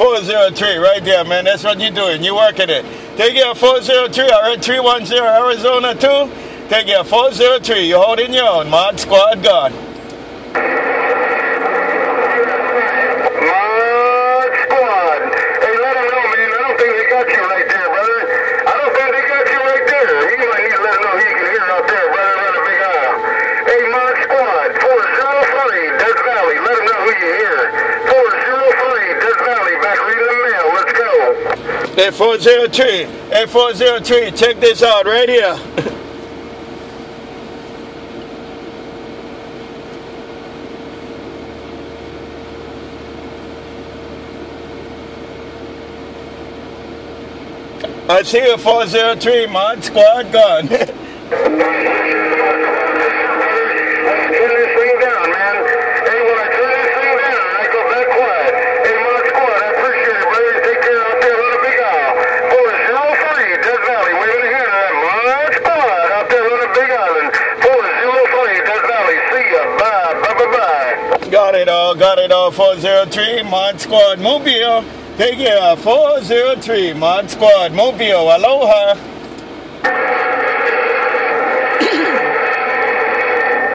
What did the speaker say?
403 right there, man. That's what you're doing. You're working it. Take care, 403. I heard 310 Arizona, two. Take care, 403. You're holding your own. Mod Squad God. At 403. 403. Check this out right here. I see a 403, mod Squad gun. Got it all, got it all. 403 Mod Squad Mobile. Take care. 403 Mod Squad Mobile. Aloha.